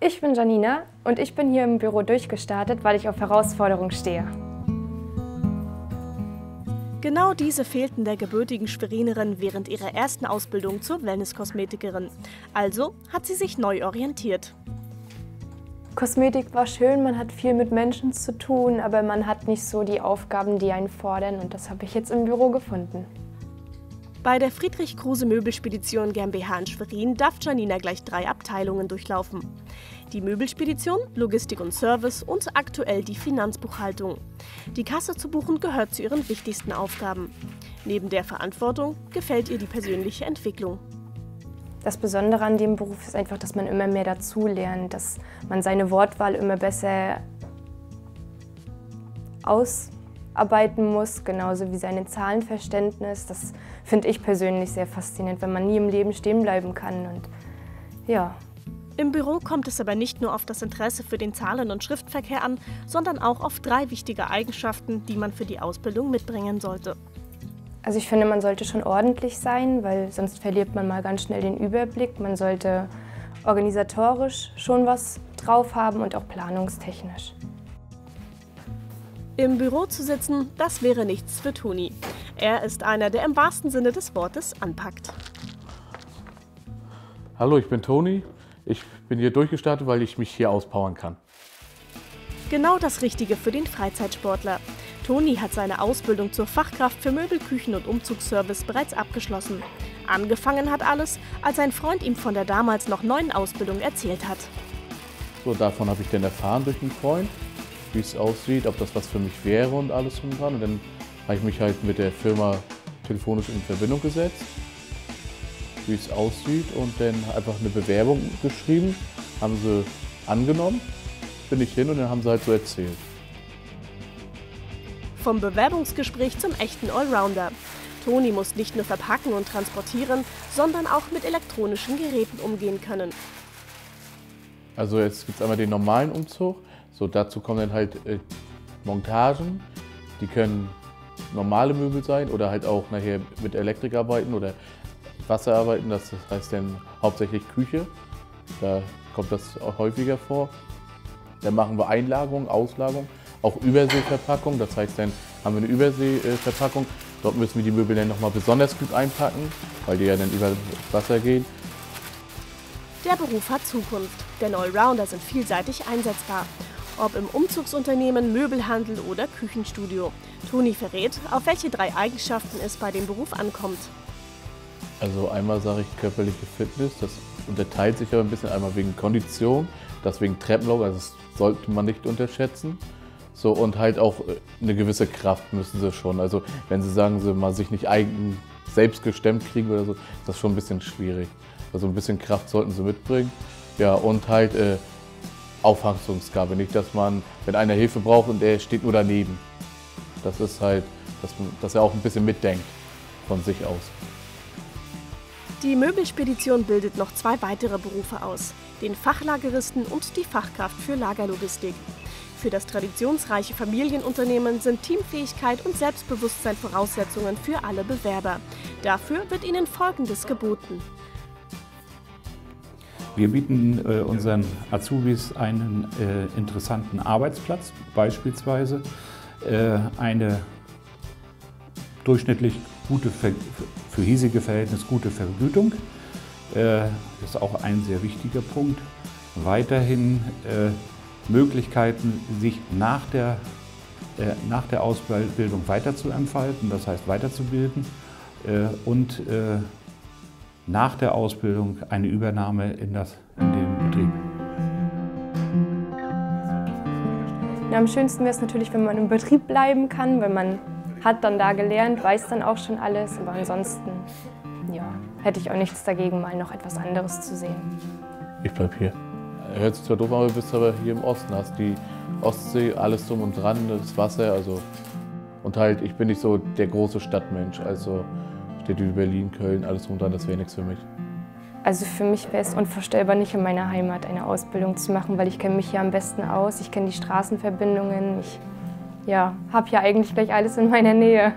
Ich bin Janina und ich bin hier im Büro durchgestartet, weil ich auf Herausforderungen stehe. Genau diese fehlten der gebürtigen Schwerinerin während ihrer ersten Ausbildung zur Wellness-Kosmetikerin. Also hat sie sich neu orientiert. Kosmetik war schön, man hat viel mit Menschen zu tun, aber man hat nicht so die Aufgaben, die einen fordern und das habe ich jetzt im Büro gefunden. Bei der Friedrich Kruse Möbelspedition GmbH in Schwerin darf Janina gleich drei Abteilungen durchlaufen. Die Möbelspedition, Logistik und Service und aktuell die Finanzbuchhaltung. Die Kasse zu buchen gehört zu ihren wichtigsten Aufgaben. Neben der Verantwortung gefällt ihr die persönliche Entwicklung. Das Besondere an dem Beruf ist einfach, dass man immer mehr dazulernt, dass man seine Wortwahl immer besser aus arbeiten muss, genauso wie sein Zahlenverständnis. Das finde ich persönlich sehr faszinierend, wenn man nie im Leben stehen bleiben kann. Und ja. Im Büro kommt es aber nicht nur auf das Interesse für den Zahlen- und Schriftverkehr an, sondern auch auf drei wichtige Eigenschaften, die man für die Ausbildung mitbringen sollte. Also ich finde, man sollte schon ordentlich sein, weil sonst verliert man mal ganz schnell den Überblick. Man sollte organisatorisch schon was drauf haben und auch planungstechnisch. Im Büro zu sitzen, das wäre nichts für Toni. Er ist einer, der im wahrsten Sinne des Wortes anpackt. Hallo, ich bin Toni. Ich bin hier durchgestartet, weil ich mich hier auspowern kann. Genau das Richtige für den Freizeitsportler. Toni hat seine Ausbildung zur Fachkraft für Möbelküchen und Umzugsservice bereits abgeschlossen. Angefangen hat alles, als ein Freund ihm von der damals noch neuen Ausbildung erzählt hat. So, davon habe ich dann erfahren durch einen Freund wie es aussieht, ob das was für mich wäre und alles drum dran. Und dann habe ich mich halt mit der Firma telefonisch in Verbindung gesetzt, wie es aussieht und dann einfach eine Bewerbung geschrieben, haben sie angenommen, bin ich hin und dann haben sie halt so erzählt. Vom Bewerbungsgespräch zum echten Allrounder. Toni muss nicht nur verpacken und transportieren, sondern auch mit elektronischen Geräten umgehen können. Also jetzt gibt es einmal den normalen Umzug, so, dazu kommen dann halt äh, Montagen, die können normale Möbel sein oder halt auch nachher mit Elektrik arbeiten oder Wasser arbeiten, das heißt dann hauptsächlich Küche. Da kommt das auch häufiger vor. Dann machen wir Einlagerung, Auslagerung, auch Überseeverpackung. Das heißt, dann haben wir eine Überseeverpackung. Dort müssen wir die Möbel dann nochmal besonders gut einpacken, weil die ja dann über Wasser gehen. Der Beruf hat Zukunft, denn Allrounder sind vielseitig einsetzbar ob im Umzugsunternehmen, Möbelhandel oder Küchenstudio. Toni verrät, auf welche drei Eigenschaften es bei dem Beruf ankommt. Also einmal sage ich körperliche Fitness, das unterteilt sich aber ein bisschen einmal wegen Kondition, das wegen Treppenlauf, also das sollte man nicht unterschätzen. So, und halt auch äh, eine gewisse Kraft müssen sie schon. Also wenn sie sagen, sie mal sich nicht eigen, selbst gestemmt kriegen oder so, ist das schon ein bisschen schwierig. Also ein bisschen Kraft sollten sie mitbringen. Ja, und halt äh, Auffassungsgabe. Nicht, dass man, wenn einer Hilfe braucht und der steht nur daneben. Das ist halt, dass, dass er auch ein bisschen mitdenkt von sich aus. Die Möbelspedition bildet noch zwei weitere Berufe aus, den Fachlageristen und die Fachkraft für Lagerlogistik. Für das traditionsreiche Familienunternehmen sind Teamfähigkeit und Selbstbewusstsein Voraussetzungen für alle Bewerber. Dafür wird ihnen Folgendes geboten. Wir bieten äh, unseren Azubis einen äh, interessanten Arbeitsplatz, beispielsweise äh, eine durchschnittlich gute, für hiesige Verhältnis gute Vergütung. Äh, das ist auch ein sehr wichtiger Punkt. Weiterhin äh, Möglichkeiten, sich nach der, äh, nach der Ausbildung weiterzuentfalten, das heißt weiterzubilden und nach der Ausbildung eine Übernahme in, das, in den Betrieb. Ja, am schönsten wäre es natürlich, wenn man im Betrieb bleiben kann, weil man hat dann da gelernt, weiß dann auch schon alles. Aber ansonsten ja, hätte ich auch nichts dagegen, mal noch etwas anderes zu sehen. Ich bleibe hier. Hört sich zwar doof an, aber du bist aber hier im Osten, hast die Ostsee, alles drum und dran, das Wasser, also und halt, ich bin nicht so der große Stadtmensch, also Städte Berlin, Köln, alles runter, das wäre nichts für mich. Also für mich wäre es unvorstellbar, nicht in meiner Heimat eine Ausbildung zu machen, weil ich kenne mich hier am besten aus. Ich kenne die Straßenverbindungen. Ich ja, habe ja eigentlich gleich alles in meiner Nähe.